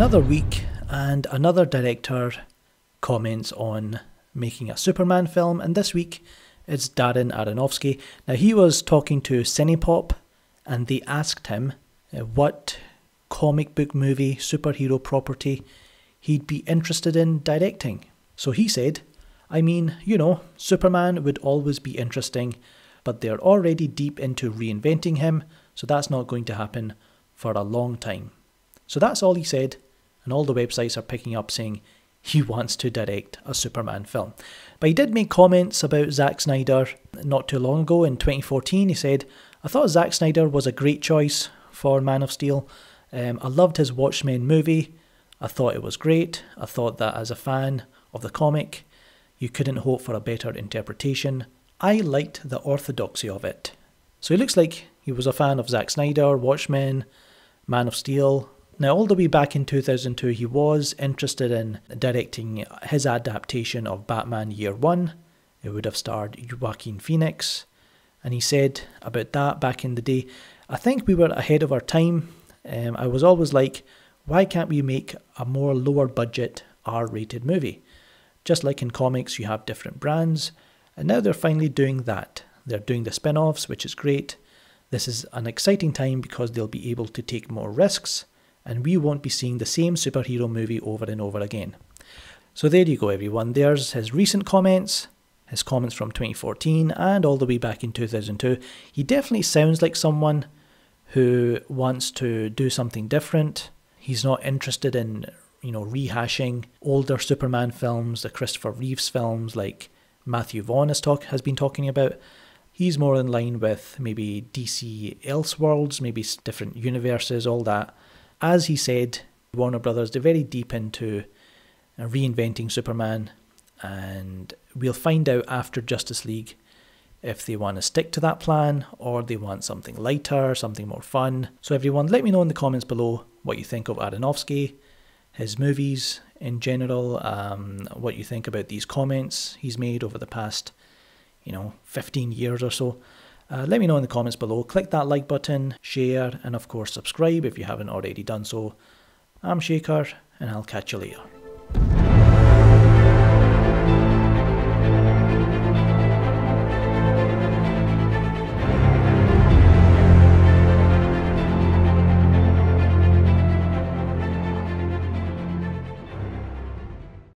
Another week, and another director comments on making a Superman film, and this week it's Darren Aronofsky. Now, he was talking to Cinepop, and they asked him uh, what comic book movie, superhero property he'd be interested in directing. So he said, I mean, you know, Superman would always be interesting, but they're already deep into reinventing him, so that's not going to happen for a long time. So that's all he said, and all the websites are picking up saying he wants to direct a Superman film. But he did make comments about Zack Snyder not too long ago in 2014. He said, I thought Zack Snyder was a great choice for Man of Steel. Um, I loved his Watchmen movie. I thought it was great. I thought that as a fan of the comic, you couldn't hope for a better interpretation. I liked the orthodoxy of it. So he looks like he was a fan of Zack Snyder, Watchmen, Man of Steel, now, all the way back in 2002, he was interested in directing his adaptation of Batman Year One. It would have starred Joaquin Phoenix. And he said about that back in the day, I think we were ahead of our time. Um, I was always like, why can't we make a more lower budget R rated movie? Just like in comics, you have different brands. And now they're finally doing that. They're doing the spin offs, which is great. This is an exciting time because they'll be able to take more risks and we won't be seeing the same superhero movie over and over again. So there you go, everyone. There's his recent comments, his comments from 2014, and all the way back in 2002. He definitely sounds like someone who wants to do something different. He's not interested in, you know, rehashing older Superman films, the Christopher Reeves films like Matthew Vaughn has, talk, has been talking about. He's more in line with maybe DC Elseworlds, maybe different universes, all that as he said, Warner Brothers, they're very deep into uh, reinventing Superman, and we'll find out after Justice League if they want to stick to that plan or they want something lighter, something more fun. So, everyone, let me know in the comments below what you think of Aronofsky, his movies in general, um, what you think about these comments he's made over the past, you know, 15 years or so. Uh, let me know in the comments below. Click that like button, share, and of course subscribe if you haven't already done so. I'm Shaker, and I'll catch you later.